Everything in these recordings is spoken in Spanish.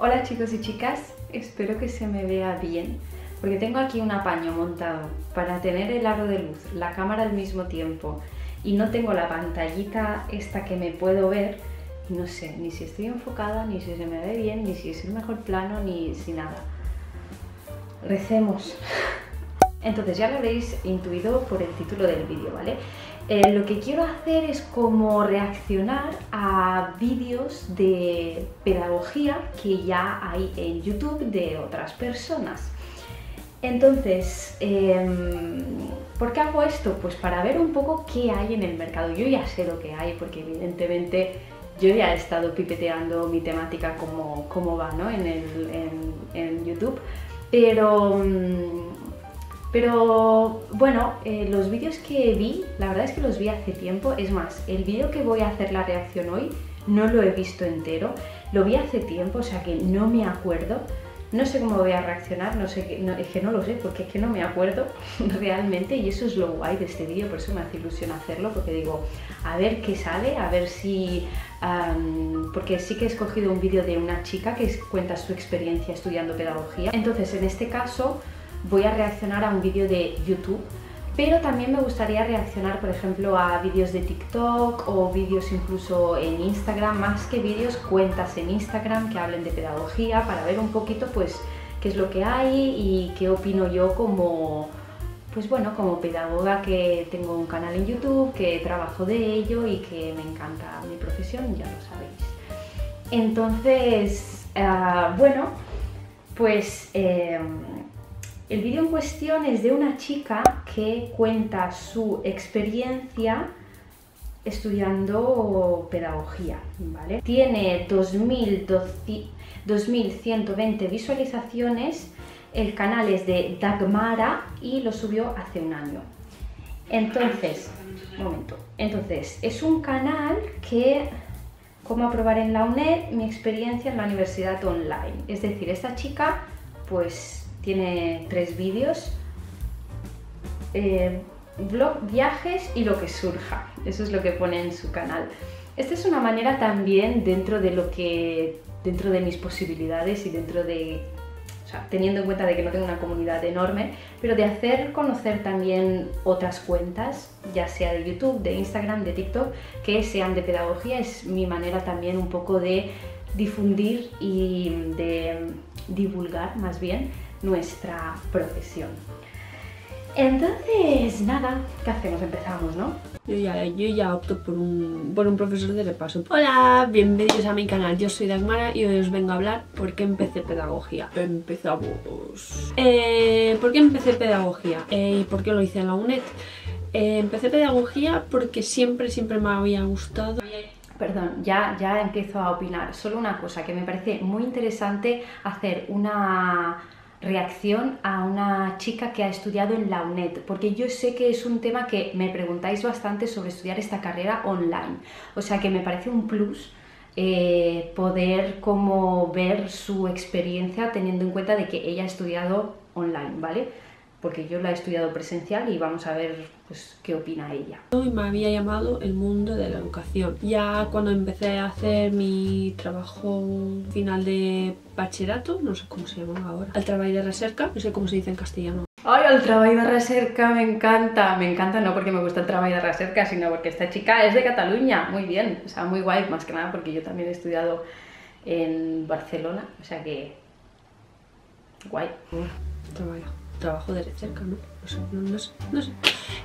Hola chicos y chicas, espero que se me vea bien, porque tengo aquí un apaño montado para tener el aro de luz, la cámara al mismo tiempo y no tengo la pantallita esta que me puedo ver, no sé ni si estoy enfocada, ni si se me ve bien, ni si es el mejor plano, ni si nada. Recemos. Entonces ya lo habréis intuido por el título del vídeo, ¿vale? Eh, lo que quiero hacer es como reaccionar a vídeos de pedagogía que ya hay en YouTube de otras personas. Entonces, em, ¿por qué hago esto? Pues para ver un poco qué hay en el mercado. Yo ya sé lo que hay porque evidentemente yo ya he estado pipeteando mi temática como, cómo va ¿no? en, en YouTube, pero mm, pero bueno, eh, los vídeos que vi, la verdad es que los vi hace tiempo. Es más, el vídeo que voy a hacer la reacción hoy no lo he visto entero. Lo vi hace tiempo, o sea que no me acuerdo. No sé cómo voy a reaccionar, no sé, es que no lo sé, porque es que no me acuerdo realmente y eso es lo guay de este vídeo, por eso me hace ilusión hacerlo, porque digo, a ver qué sale, a ver si... porque sí que he escogido un vídeo de una chica que cuenta su experiencia estudiando pedagogía. Entonces, en este caso, voy a reaccionar a un vídeo de YouTube, pero también me gustaría reaccionar, por ejemplo, a vídeos de TikTok o vídeos incluso en Instagram, más que vídeos, cuentas en Instagram que hablen de pedagogía, para ver un poquito, pues, qué es lo que hay y qué opino yo como, pues bueno, como pedagoga que tengo un canal en YouTube, que trabajo de ello y que me encanta mi profesión, ya lo sabéis. Entonces, ah, bueno, pues... Em, el vídeo en cuestión es de una chica que cuenta su experiencia estudiando pedagogía, ¿vale? Tiene 2.120 visualizaciones, el canal es de Dagmara y lo subió hace un año. Entonces, momento, entonces es un canal que, cómo aprobar en la UNED, mi experiencia en la universidad online. Es decir, esta chica pues tiene tres vídeos. Eh, blog, viajes y lo que surja. Eso es lo que pone en su canal. Esta es una manera también dentro de lo que dentro de mis posibilidades y dentro de o sea, teniendo en cuenta de que no tengo una comunidad enorme, pero de hacer conocer también otras cuentas, ya sea de YouTube, de Instagram, de TikTok, que sean de pedagogía, es mi manera también un poco de difundir y de divulgar más bien nuestra profesión. Entonces, nada, ¿qué hacemos? Empezamos, ¿no? Yo ya, yo ya opto por un, por un profesor de repaso. Hola, bienvenidos a mi canal. Yo soy Dagmara y hoy os vengo a hablar por qué empecé pedagogía. Empezamos. Eh, ¿Por qué empecé pedagogía? Eh, ¿Y por qué lo hice en la UNED? Eh, empecé pedagogía porque siempre, siempre me había gustado perdón, ya, ya empiezo a opinar. Solo una cosa que me parece muy interesante hacer una reacción a una chica que ha estudiado en la UNED, porque yo sé que es un tema que me preguntáis bastante sobre estudiar esta carrera online, o sea que me parece un plus eh, poder como ver su experiencia teniendo en cuenta de que ella ha estudiado online, ¿vale? Porque yo la he estudiado presencial y vamos a ver pues, qué opina ella. Hoy me había llamado el mundo de la educación. Ya cuando empecé a hacer mi trabajo final de bachillerato, no sé cómo se llama ahora, al trabajo de recerca, no sé cómo se dice en castellano. ¡Ay, el trabajo de recerca! Me encanta, me encanta no porque me gusta el trabajo de recerca, sino porque esta chica es de Cataluña, muy bien, o sea, muy guay, más que nada porque yo también he estudiado en Barcelona, o sea que guay. Trabajo trabajo de cerca, ¿no? No sé, no, sé, no sé.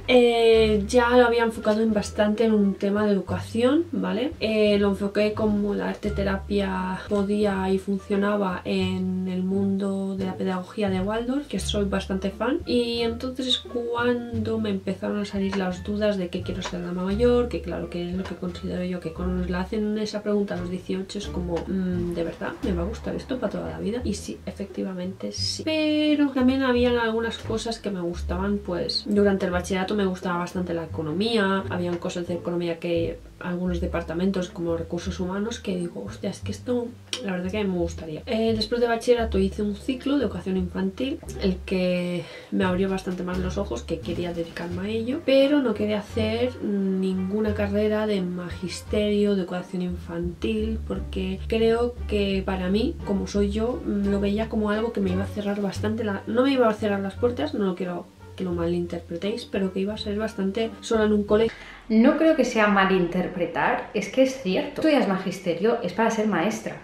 Eh, ya lo había enfocado en bastante en un tema de educación, ¿vale? Eh, lo enfoqué como la arte terapia podía y funcionaba en el mundo de la pedagogía de Waldorf, que soy bastante fan. Y entonces es cuando me empezaron a salir las dudas de que quiero ser dama mayor, que claro que es lo que considero yo, que cuando le hacen esa pregunta a los 18 es como, mm, ¿de verdad me va a gustar esto para toda la vida? Y sí, efectivamente sí. Pero también habían algunas cosas que me gustaban, pues durante el bachillerato me gustaba bastante la economía, habían cosas de economía que algunos departamentos como recursos humanos que digo, hostia, es que esto la verdad que me gustaría. Eh, después de bachillerato hice un ciclo de educación infantil, el que me abrió bastante más los ojos, que quería dedicarme a ello, pero no quería hacer ninguna carrera de magisterio de educación infantil, porque creo que para mí, como soy yo, lo veía como algo que me iba a cerrar bastante, la... no me iba a cerrar las puertas, no lo quiero que lo malinterpretéis, pero que iba a ser bastante solo en un colegio. No creo que sea malinterpretar, es que es cierto. Estudias magisterio es para ser maestra.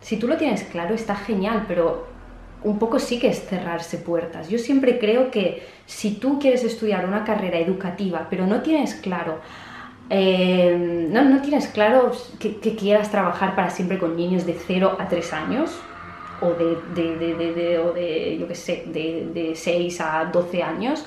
Si tú lo tienes claro, está genial, pero un poco sí que es cerrarse puertas. Yo siempre creo que si tú quieres estudiar una carrera educativa, pero no tienes claro, eh, no, no, tienes claro que, que, quieras trabajar para siempre con niños de 0 a 3 años, o de, de, de, de o yo qué sé, de 6 a 12 años,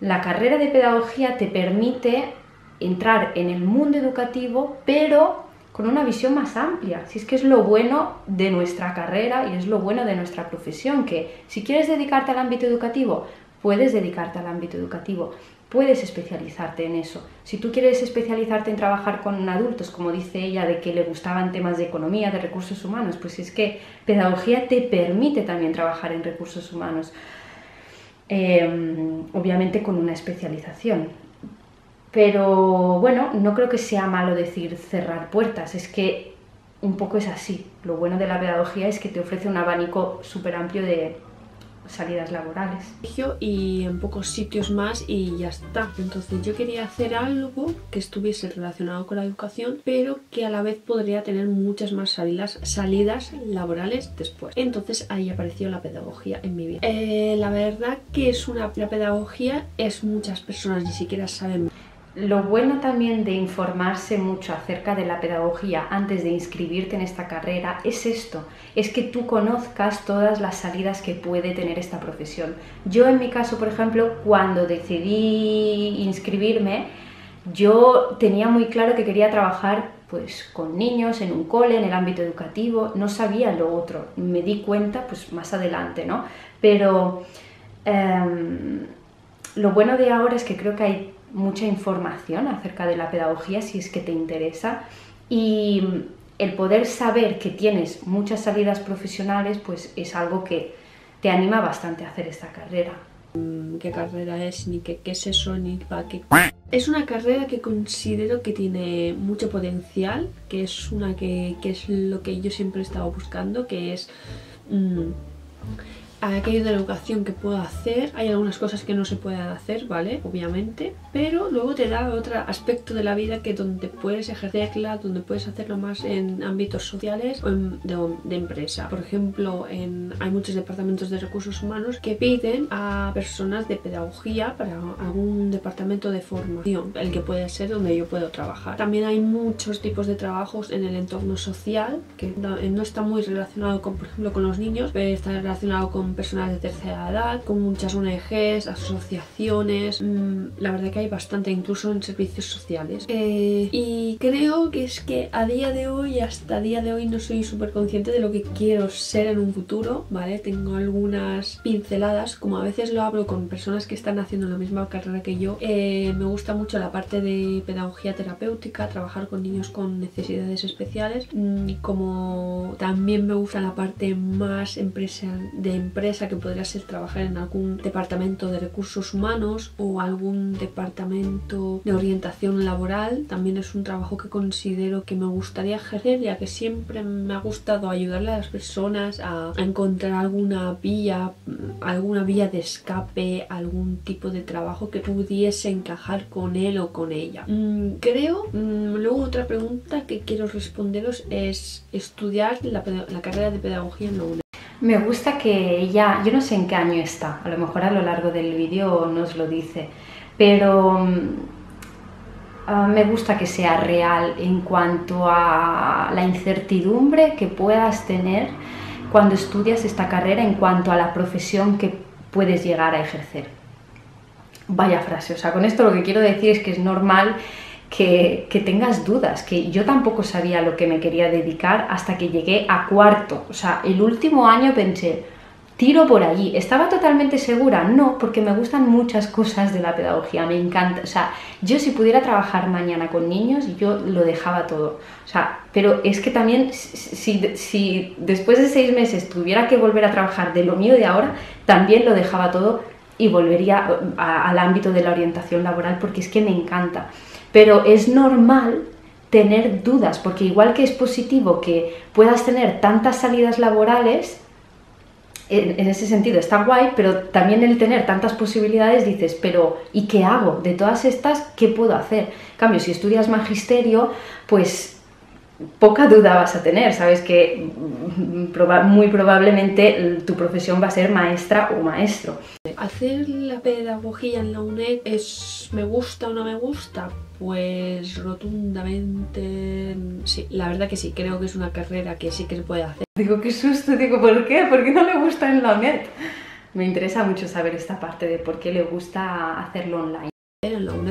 la carrera de pedagogía te permite entrar en el mundo educativo, pero con una visión más amplia. Si es que es lo bueno de nuestra carrera y es lo bueno de nuestra profesión, que si quieres dedicarte al ámbito educativo, puedes dedicarte al ámbito educativo, puedes especializarte en eso. Si tú quieres especializarte en trabajar con adultos, como dice ella, de que le gustaban temas de economía, de recursos humanos, pues es que pedagogía te permite también trabajar en recursos humanos. Em, obviamente con una especialización. Pero bueno, no creo que sea malo decir cerrar puertas, es que un poco es así. Lo bueno de la pedagogía es que te ofrece un abanico súper amplio de, salidas laborales. Y en pocos sitios más y ya está. Entonces yo quería hacer algo que estuviese relacionado con la educación, pero que a la vez podría tener muchas más salidas, salidas laborales después. Entonces ahí apareció la pedagogía en mi vida. Eh, la verdad que es una la pedagogía es muchas personas ni siquiera saben lo bueno también de informarse mucho acerca de la pedagogía antes de inscribirte en esta carrera es esto, es que tú conozcas todas las salidas que puede tener esta profesión. Yo en mi caso, por ejemplo, cuando decidí inscribirme, yo tenía muy claro que quería trabajar pues con niños en un cole, en el ámbito educativo, no sabía lo otro, me di cuenta pues más adelante, ¿no? Pero em, lo bueno de ahora es que creo que hay mucha información acerca de la pedagogía si es que te interesa y el poder saber que tienes muchas salidas profesionales pues es algo que te anima bastante a hacer esta carrera. Mm, ¿Qué carrera es? Ni qué, qué es eso, ni para qué... Es una carrera que considero que tiene mucho potencial, que es una que, que es lo que yo siempre he estado buscando, que es... Mmm, aquello de la educación que puedo hacer, hay algunas cosas que no se pueden hacer, ¿vale? Obviamente, pero luego te da otro aspecto de la vida que donde puedes ejercerla, donde puedes hacerlo más en ámbitos sociales o de, empresa. Por ejemplo, en, hay muchos departamentos de recursos humanos que piden a personas de pedagogía para algún departamento de formación, el que puede ser donde yo puedo trabajar. También hay muchos tipos de trabajos en el entorno social que no, no está muy relacionado con, por ejemplo, con los niños, pero está relacionado con personas de tercera edad, con muchas ONGs, asociaciones, mm, la verdad que hay bastante incluso en servicios sociales. Eh, y creo que es que a día de hoy, hasta día de hoy, no soy súper consciente de lo que quiero ser en un futuro, ¿vale? Tengo algunas pinceladas, como a veces lo hablo con personas que están haciendo la misma carrera que yo. Eh, me gusta mucho la parte de pedagogía terapéutica, trabajar con niños con necesidades especiales, mm, como también me gusta la parte más empresa de empresa que podría ser trabajar en algún departamento de recursos humanos o algún departamento de orientación laboral. También es un trabajo que considero que me gustaría ejercer ya que siempre me ha gustado ayudarle a las personas a, encontrar alguna vía, alguna vía de escape, algún tipo de trabajo que pudiese encajar con él o con ella. Mm, creo, mm, luego otra pregunta que quiero responderos es estudiar la, la carrera de pedagogía en la UNED. Me gusta que ella, yo no sé en qué año está, a lo mejor a lo largo del vídeo nos lo dice, pero uh, me gusta que sea real en cuanto a la incertidumbre que puedas tener cuando estudias esta carrera en cuanto a la profesión que puedes llegar a ejercer. Vaya frase, o sea, con esto lo que quiero decir es que es normal que, tengas dudas, que yo tampoco sabía lo que me quería dedicar hasta que llegué a cuarto. O sea, el último año pensé, tiro por allí. ¿Estaba totalmente segura? No, porque me gustan muchas cosas de la pedagogía, me encanta. O sea, yo si pudiera trabajar mañana con niños, yo lo dejaba todo. O sea, pero es que también si, si después de seis meses tuviera que volver a trabajar de lo mío de ahora, también lo dejaba todo y volvería al ámbito de la orientación laboral porque es que me encanta. Pero es normal tener dudas, porque igual que es positivo que puedas tener tantas salidas laborales, en, ese sentido está guay, pero también el tener tantas posibilidades dices, pero ¿y qué hago? De todas estas, ¿qué puedo hacer? En cambio, si estudias magisterio, pues poca duda vas a tener, sabes que mm, muy probablemente tu profesión va a ser maestra o maestro. Hacer la pedagogía en la UNED es me gusta o no me gusta, pues rotundamente sí, la verdad que sí, creo que es una carrera que sí que se puede hacer. Digo, qué susto, digo, ¿por qué? ¿Por qué no le gusta en la UNED? Me interesa mucho saber esta parte de por qué le gusta hacerlo online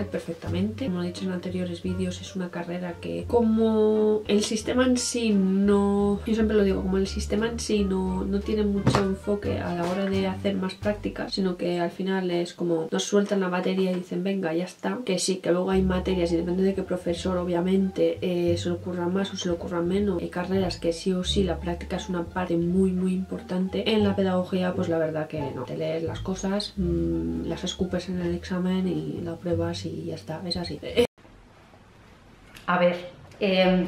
perfectamente. Como he dicho en anteriores vídeos, es una carrera que como el sistema en sí no... Yo siempre lo digo, como el sistema en sí no, no tiene mucho enfoque a la hora de hacer más prácticas, sino que al final es como nos sueltan la materia y dicen venga, ya está. Que sí, que luego hay materias y depende de qué profesor obviamente eh, se le ocurra más o se le ocurra menos. Hay carreras que sí o sí la práctica es una parte muy muy importante. En la pedagogía pues la verdad que no. Te lees las cosas, mmm, las escupes en el examen y la pruebas y ya está, es así. A ver, em,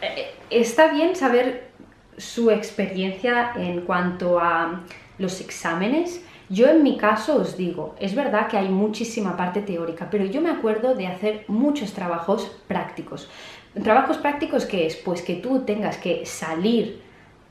eh, está bien saber su experiencia en cuanto a los exámenes. Yo en mi caso os digo, es verdad que hay muchísima parte teórica, pero yo me acuerdo de hacer muchos trabajos prácticos. ¿Trabajos prácticos qué es? Pues que tú tengas que salir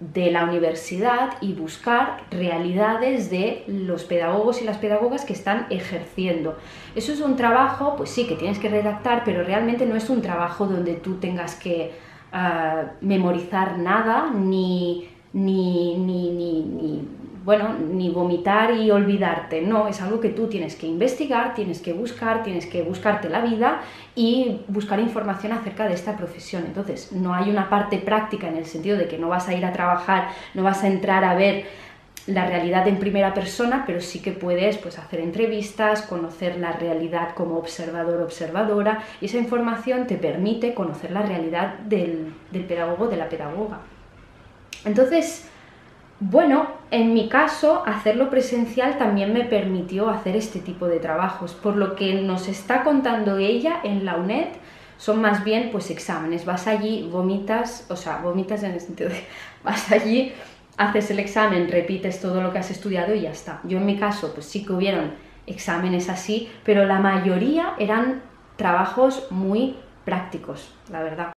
de la universidad y buscar realidades de los pedagogos y las pedagogas que están ejerciendo. Eso es un trabajo, pues sí, que tienes que redactar, pero realmente no es un trabajo donde tú tengas que ah, memorizar nada ni, ni, ni, ni bueno, ni vomitar y olvidarte, no, es algo que tú tienes que investigar, tienes que buscar, tienes que buscarte la vida y buscar información acerca de esta profesión. Entonces, no hay una parte práctica en el sentido de que no vas a ir a trabajar, no vas a entrar a ver la realidad en primera persona, pero sí que puedes pues, hacer entrevistas, conocer la realidad como observador observadora y esa información te permite conocer la realidad del, del pedagogo, de la pedagoga. Entonces, bueno, en mi caso, hacerlo presencial también me permitió hacer este tipo de trabajos, por lo que nos está contando ella en la UNED son más bien pues exámenes, vas allí, vomitas, o sea, vomitas en el sentido de vas allí, haces el examen, repites todo lo que has estudiado y ya está. Yo en mi caso, pues sí que hubieron exámenes así, pero la mayoría eran trabajos muy prácticos, la verdad.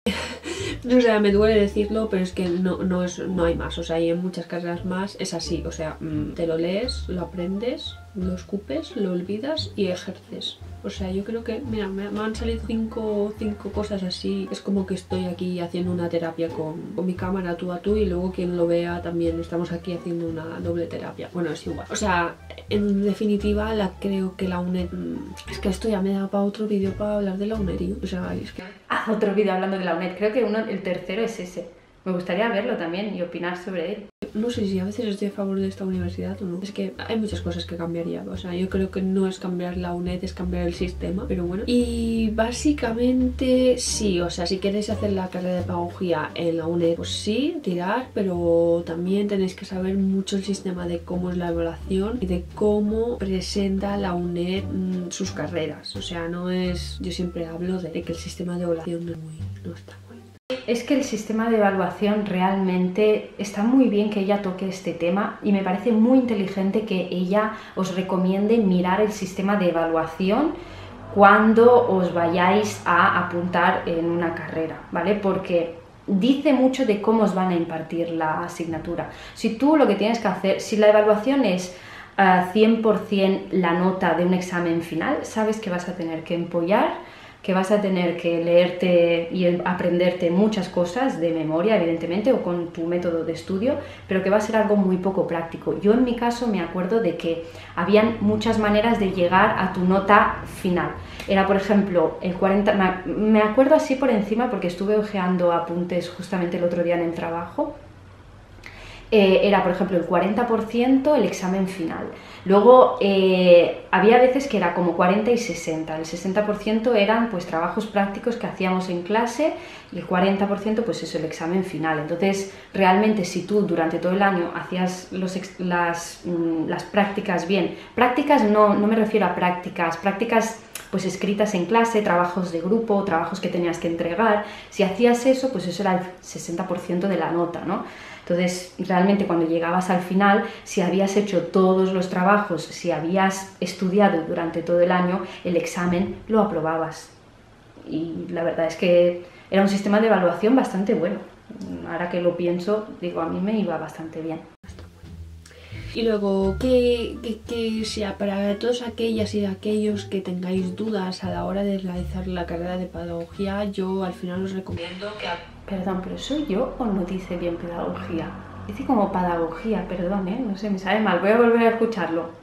O sea, me duele decirlo, pero es que no, no, es, no hay más. O sea, hay muchas carreras más es así. O sea, mm, te lo lees, lo aprendes, lo escupes, lo olvidas y ejerces. O sea, yo creo que, mira, me, han salido cinco, cinco, cosas así. Es como que estoy aquí haciendo una terapia con, con, mi cámara tú a tú y luego quien lo vea también estamos aquí haciendo una doble terapia. Bueno, es igual. O sea, en definitiva, la creo que la UNED... Mm, es que esto ya me da para otro vídeo para hablar de la UNED. O sea, es que... Haz otro vídeo hablando de la UNED. Creo que uno, el tercero es ese. Me gustaría verlo también y opinar sobre él no sé si a veces estoy a favor de esta universidad o no. Es que hay muchas cosas que cambiaría. O sea, yo creo que no es cambiar la UNED, es cambiar el sistema. Pero bueno. Y básicamente sí. O sea, si queréis hacer la carrera de pedagogía en la UNED, pues sí, tirar. Pero también tenéis que saber mucho el sistema de cómo es la evaluación y de cómo presenta la UNED mm, sus carreras. O sea, no es... Yo siempre hablo de, que el sistema de evaluación no, muy, no está es que el sistema de evaluación realmente está muy bien que ella toque este tema y me parece muy inteligente que ella os recomiende mirar el sistema de evaluación cuando os vayáis a apuntar en una carrera, ¿vale? Porque dice mucho de cómo os van a impartir la asignatura. Si tú lo que tienes que hacer, si la evaluación es 100% eh, la nota de un examen final, sabes que vas a tener que empollar que vas a tener que leerte y aprenderte muchas cosas de memoria, evidentemente, o con tu método de estudio, pero que va a ser algo muy poco práctico. Yo en mi caso me acuerdo de que habían muchas maneras de llegar a tu nota final. Era, por ejemplo, el 40... Me acuerdo así por encima porque estuve ojeando apuntes justamente el otro día en el trabajo eh, era, por ejemplo, el 40% el examen final. Luego eh, había veces que era como 40 y 60. El 60% eran pues trabajos prácticos que hacíamos en clase y el 40% pues eso, el examen final. Entonces, realmente si tú durante todo el año hacías los las, mm, las, prácticas bien, prácticas no, no me refiero a prácticas, prácticas pues escritas en clase, trabajos de grupo, trabajos que tenías que entregar. Si hacías eso, pues eso era el 60% de la nota, ¿no? Entonces, realmente cuando llegabas al final, si habías hecho todos los trabajos, si habías estudiado durante todo el año, el examen lo aprobabas. Y la verdad es que era un sistema de evaluación bastante bueno. Ahora que lo pienso, digo, a mí me iba bastante bien. Y luego, que, sea para todos aquellas y aquellos que tengáis dudas a la hora de realizar la carrera de pedagogía, yo al final os recomiendo que... Perdón, pero ¿soy yo o no dice bien pedagogía? Dice como pedagogía, perdón, ¿eh? No sé, me sabe mal. Voy a volver a escucharlo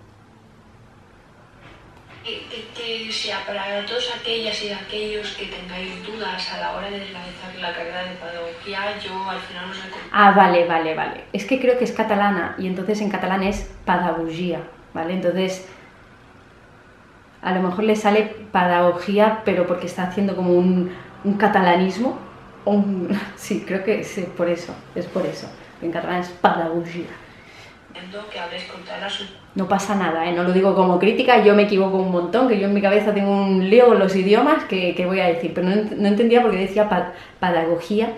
que, sea para todos aquellas y aquellos que tengáis dudas a la hora de realizar la carrera de pedagogía, yo al final os recomiendo. Ah, vale, vale, vale. Es que creo que es catalana y entonces en catalán es pedagogía, ¿vale? Entonces a lo mejor le sale pedagogía, pero porque está haciendo como un, un catalanismo. Sí, creo que es por eso, es por eso. En catalán es pedagogía no pasa nada, ¿eh? no lo digo como crítica, yo me equivoco un montón, que yo en mi cabeza tengo un lío con los idiomas que, voy a decir, pero no, no entendía porque decía pedagogía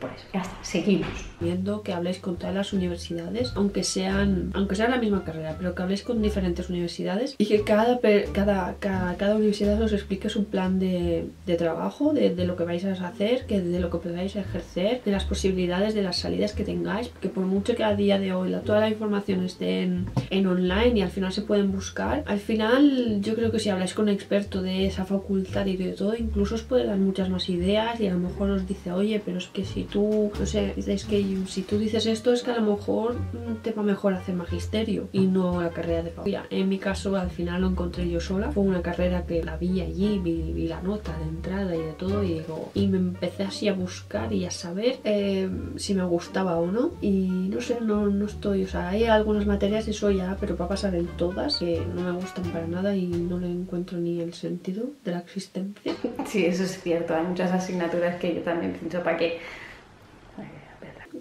por eso, ya está, seguimos. Viendo que habléis con todas las universidades, aunque sean, aunque sean la misma carrera, pero que habléis con diferentes universidades y que cada, cada, cada, universidad os explique su plan de, de trabajo, de, de, lo que vais a hacer, que de lo que podáis ejercer, de las posibilidades, de las salidas que tengáis, porque por mucho que a día de hoy la, toda la información esté en, en online y al final se pueden buscar, al final yo creo que si habláis con un experto de esa facultad y de todo, incluso os puede dar muchas más ideas y a lo mejor os dice, oye, pero es que si tú, no sé, dices que si tú dices esto es que a lo mejor te va mejor hacer magisterio y no la carrera de pedagogía. En mi caso al final lo encontré yo sola, fue una carrera que la vi allí, vi, la nota de entrada y de todo y digo, y me empecé así a buscar y a saber eh, si me gustaba o no. Y no sé, no, no estoy, o sea, hay algunas materias eso ya, pero va a pasar en todas que no me gustan para nada y no le encuentro ni el sentido de la existencia. Sí, eso es cierto, hay muchas asignaturas que yo también pienso para Mm,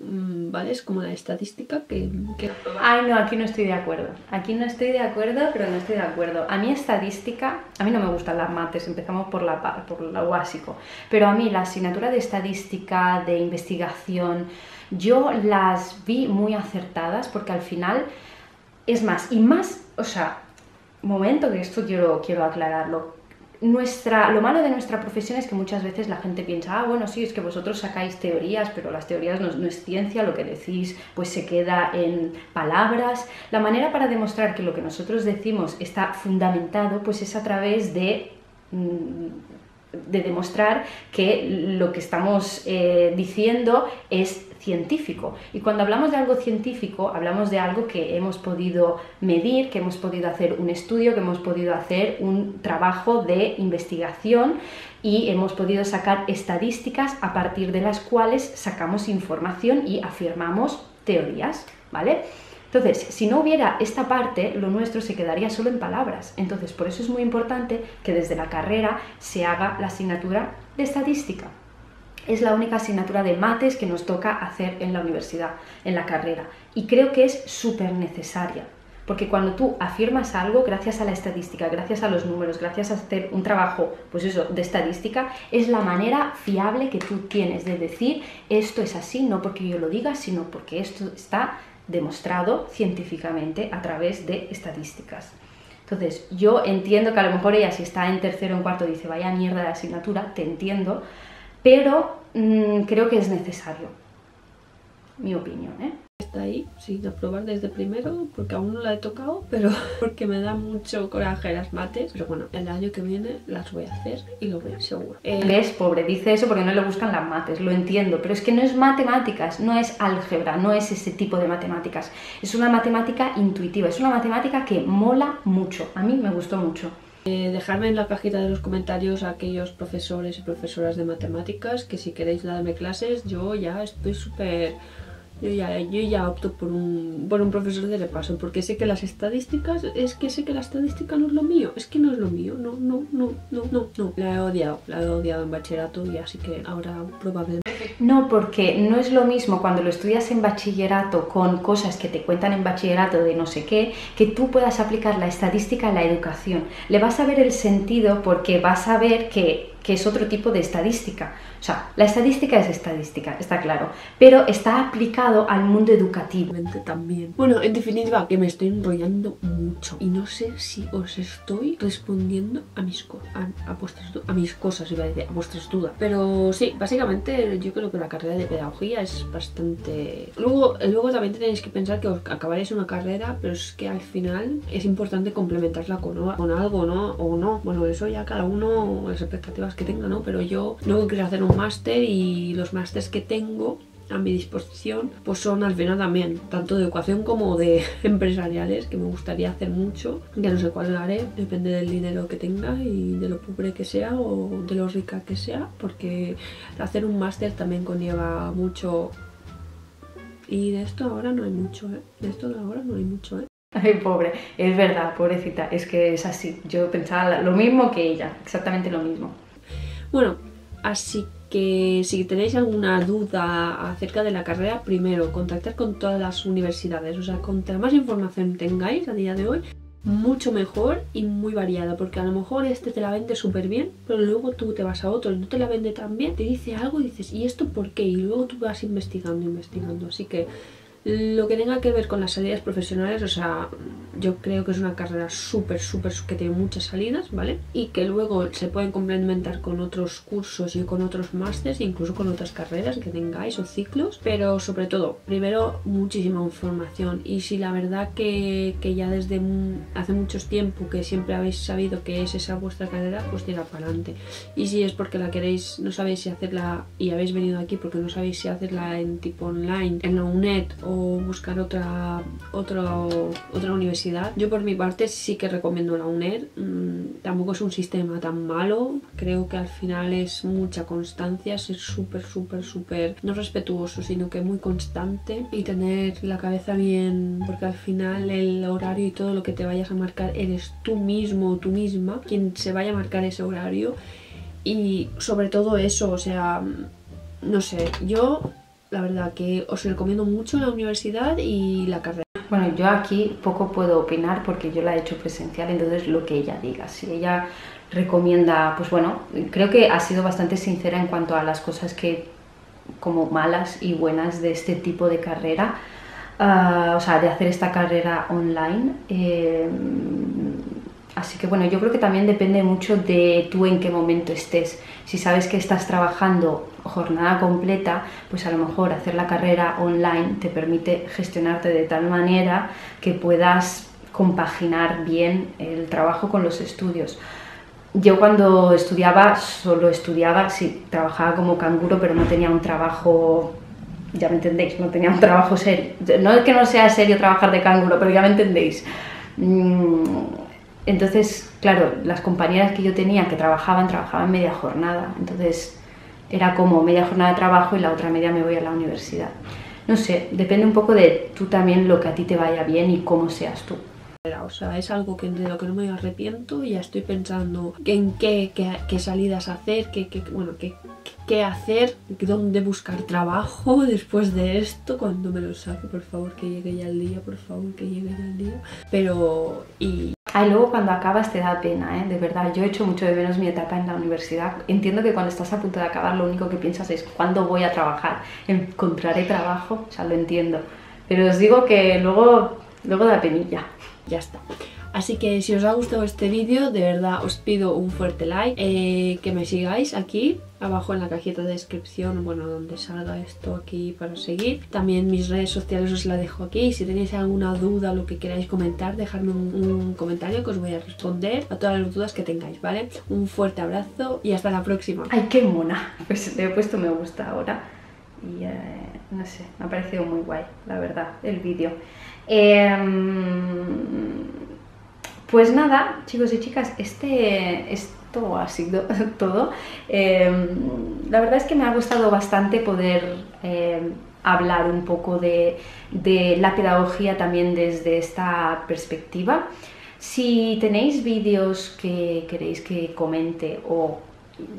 ¿vale? Es como la estadística que, Ay, no, aquí no estoy de acuerdo. Aquí no estoy de acuerdo, pero no estoy de acuerdo. A mí estadística, a mí no me gustan las mates, empezamos por, la, por lo básico, pero a mí la asignatura de estadística, de investigación, yo las vi muy acertadas porque al final, es más, y más, o sea, momento que esto quiero, quiero aclararlo, nuestra, lo malo de nuestra profesión es que muchas veces la gente piensa, ah, bueno, sí, es que vosotros sacáis teorías, pero las teorías no, es ciencia, lo que decís pues se queda en palabras. La manera para demostrar que lo que nosotros decimos está fundamentado, pues es a través de mm, de demostrar que lo que estamos eh, diciendo es científico. Y cuando hablamos de algo científico, hablamos de algo que hemos podido medir, que hemos podido hacer un estudio, que hemos podido hacer un trabajo de investigación y hemos podido sacar estadísticas a partir de las cuales sacamos información y afirmamos teorías, ¿vale? Entonces, si no hubiera esta parte, lo nuestro se quedaría solo en palabras. Entonces, por eso es muy importante que desde la carrera se haga la asignatura de estadística. Es la única asignatura de mates que nos toca hacer en la universidad, en la carrera. Y creo que es súper necesaria. Porque cuando tú afirmas algo, gracias a la estadística, gracias a los números, gracias a hacer un trabajo, pues eso, de estadística, es la manera fiable que tú tienes de decir esto es así, no porque yo lo diga, sino porque esto está demostrado científicamente a través de estadísticas. Entonces, yo entiendo que a lo mejor ella si está en tercero o en cuarto dice, vaya mierda de asignatura, te entiendo, pero mm, creo que es necesario, mi opinión. ¿eh? está ahí sin aprobar desde primero porque aún no la he tocado, pero porque me da mucho coraje las mates. Pero bueno, el año que viene las voy a hacer y lo veo seguro. Eh, ¿Ves? Pobre, dice eso porque no le buscan las mates, lo entiendo, pero es que no es matemáticas, no es álgebra, no es ese tipo de matemáticas. Es una matemática intuitiva, es una matemática que mola mucho. A mí me gustó mucho. Eh, dejarme en la cajita de los comentarios a aquellos profesores y profesoras de matemáticas que si queréis darme clases yo ya estoy súper Yo ya, yo ya opto por un, por un profesor de repaso, porque sé que las estadísticas, es que sé que la estadística no es lo mío, es que no es lo mío, no, no, no, no, no, no. La he odiado, la he odiado en bachillerato y así que ahora probablemente... No, porque no es lo mismo cuando lo estudias en bachillerato con cosas que te cuentan en bachillerato de no sé qué, que tú puedas aplicar la estadística a la educación. Le vas a ver el sentido porque vas a ver que que es otro tipo de estadística. O sea, la estadística es estadística, está claro, pero está aplicado al mundo educativo. También. Bueno, en definitiva, que me estoy enrollando mucho y no sé si os estoy respondiendo a mis, a, vuestras, a mis cosas, iba a decir, a vuestras dudas. Pero sí, básicamente yo creo que la carrera de pedagogía es bastante... Luego, luego también tenéis que pensar que os acabaréis una carrera, pero es que al final es importante complementarla con, con algo, ¿no? O no. Bueno, eso ya cada uno, las expectativas que tenga, ¿no? Pero yo luego quiero hacer un máster y los másters que tengo a mi disposición pues son al final también tanto de educación como de empresariales que me gustaría hacer mucho ya no sé cuál haré depende del dinero que tenga y de lo pobre que sea o de lo rica que sea porque hacer un máster también conlleva mucho y de esto ahora no hay mucho ¿eh? de esto ahora no hay mucho ¿eh? Ay, pobre, es verdad, pobrecita, es que es así. Yo pensaba lo mismo que ella, exactamente lo mismo. Bueno, así que si tenéis alguna duda acerca de la carrera, primero contactar con todas las universidades, o sea, contra más información tengáis a día de hoy, mucho mejor y muy variada, porque a lo mejor este te la vende súper bien, pero luego tú te vas a otro y no te la vende tan bien, te dice algo y dices, ¿y esto por qué? Y luego tú vas investigando, investigando, así que lo que tenga que ver con las salidas profesionales, o sea, yo creo que es una carrera súper, súper, que tiene muchas salidas, ¿vale? Y que luego se pueden complementar con otros cursos y con otros másters, incluso con otras carreras que tengáis o ciclos. Pero sobre todo, primero, muchísima información. Y si la verdad que, que ya desde hace muchos tiempo que siempre habéis sabido que es esa vuestra carrera, pues tira para adelante. Y si es porque la queréis, no sabéis si hacerla y habéis venido aquí porque no sabéis si hacerla en tipo online, en la UNED buscar otra, otra, otra universidad. Yo por mi parte sí que recomiendo la UNED. Mm, tampoco es un sistema tan malo. Creo que al final es mucha constancia, ser súper, súper, súper, no respetuoso, sino que muy constante y tener la cabeza bien, porque al final el horario y todo lo que te vayas a marcar eres tú mismo o tú misma quien se vaya a marcar ese horario. Y sobre todo eso, o sea, no sé, yo la verdad que os recomiendo mucho la universidad y la carrera. Bueno, yo aquí poco puedo opinar porque yo la he hecho presencial, entonces lo que ella diga. Si ella recomienda, pues bueno, creo que ha sido bastante sincera en cuanto a las cosas que como malas y buenas de este tipo de carrera, ah, o sea, de hacer esta carrera online. Eh, Así que bueno, yo creo que también depende mucho de tú en qué momento estés. Si sabes que estás trabajando jornada completa, pues a lo mejor hacer la carrera online te permite gestionarte de tal manera que puedas compaginar bien el trabajo con los estudios. Yo cuando estudiaba, solo estudiaba, sí, trabajaba como canguro, pero no tenía un trabajo, ya me entendéis, no tenía un trabajo serio. No es que no sea serio trabajar de canguro, pero ya me entendéis. Entonces, claro, las compañeras que yo tenía que trabajaban, trabajaban media jornada. Entonces, era como media jornada de trabajo y la otra media me voy a la universidad. No sé, depende un poco de tú también lo que a ti te vaya bien y cómo seas tú. O sea, es algo que, de lo que no me arrepiento y ya estoy pensando en qué, qué, salidas hacer, qué, qué bueno, qué, qué hacer, dónde buscar trabajo después de esto, cuando me lo saque, por favor, que llegue ya el día, por favor, que llegue ya el día. Pero, y... Ay, luego cuando acabas te da pena, ¿eh? de verdad. Yo he hecho mucho de menos mi etapa en la universidad. Entiendo que cuando estás a punto de acabar lo único que piensas es cuándo voy a trabajar, encontraré trabajo, o sea, lo entiendo. Pero os digo que luego, luego da penilla ya está. Así que si os ha gustado este vídeo, de verdad os pido un fuerte like, eh, que me sigáis aquí, abajo en la cajita de descripción, bueno, donde salga esto aquí para seguir. También mis redes sociales os la dejo aquí. Si tenéis alguna duda o lo que queráis comentar, dejadme un, comentario que os voy a responder a todas las dudas que tengáis, ¿vale? Un fuerte abrazo y hasta la próxima. ¡Ay, qué mona! Pues le he puesto me gusta ahora y eh, no sé, me ha parecido muy guay, la verdad, el vídeo. Em, pues nada, chicos y chicas, este, esto ha sido todo. Em, la verdad es que me ha gustado bastante poder em, hablar un poco de, de la pedagogía también desde esta perspectiva. Si tenéis vídeos que queréis que comente o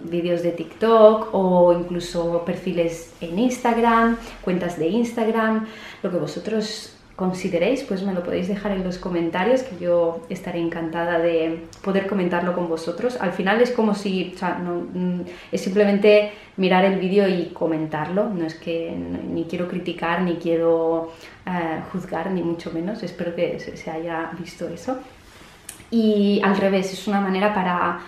vídeos de TikTok o incluso perfiles en Instagram, cuentas de Instagram, lo que vosotros consideréis, pues me lo podéis dejar en los comentarios, que yo estaré encantada de poder comentarlo con vosotros. Al final es como si, o sea, mm, es simplemente mirar el vídeo y comentarlo, no es que ni quiero criticar, ni quiero eh, juzgar, ni mucho menos, espero que se haya visto eso. Y al revés, es una manera para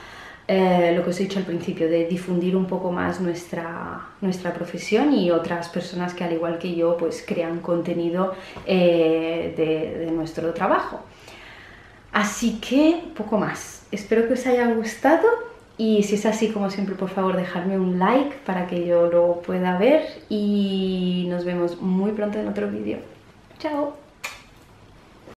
eh, lo que os he dicho al principio, de difundir un poco más nuestra, nuestra profesión y otras personas que al igual que yo pues crean contenido eh, de, de nuestro trabajo. Así que poco más. Espero que os haya gustado y si es así, como siempre, por favor, dejadme un like para que yo lo pueda ver y nos vemos muy pronto en otro vídeo. ¡Chao!